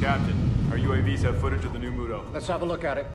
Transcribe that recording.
Captain, our UAVs have footage of the new Muto. Let's have a look at it.